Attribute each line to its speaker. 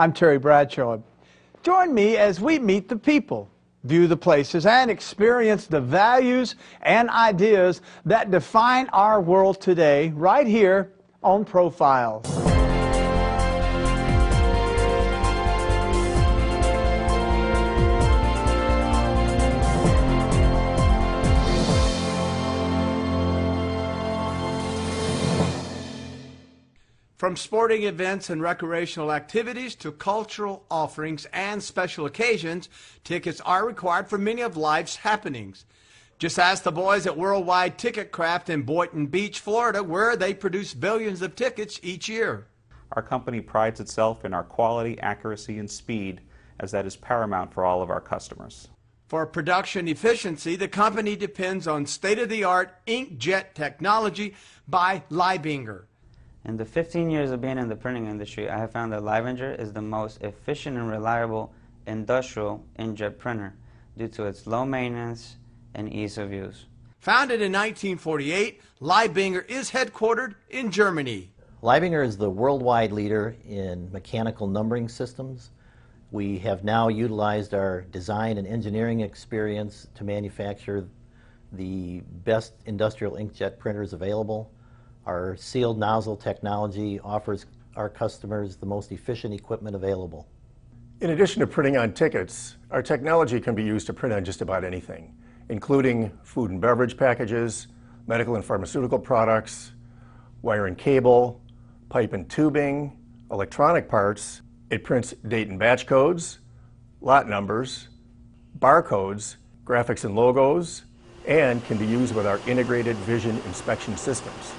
Speaker 1: I'm Terry Bradshaw. Join me as we meet the people, view the places, and experience the values and ideas that define our world today, right here on Profiles. From sporting events and recreational activities to cultural offerings and special occasions, tickets are required for many of life's happenings. Just ask the boys at Worldwide Ticket Craft in Boynton Beach, Florida, where they produce billions of tickets each year.
Speaker 2: Our company prides itself in our quality, accuracy, and speed, as that is paramount for all of our customers.
Speaker 1: For production efficiency, the company depends on state of the art inkjet technology by Leibinger.
Speaker 3: In the 15 years of being in the printing industry, I have found that Leibinger is the most efficient and reliable industrial inkjet printer due to its low maintenance and ease of use.
Speaker 1: Founded in 1948, Leibinger is headquartered in Germany.
Speaker 4: Leibinger is the worldwide leader in mechanical numbering systems. We have now utilized our design and engineering experience to manufacture the best industrial inkjet printers available. Our sealed nozzle technology offers our customers the most efficient equipment available.
Speaker 5: In addition to printing on tickets, our technology can be used to print on just about anything, including food and beverage packages, medical and pharmaceutical products, wire and cable, pipe and tubing, electronic parts. It prints date and batch codes, lot numbers, barcodes, graphics and logos, and can be used with our integrated vision inspection systems.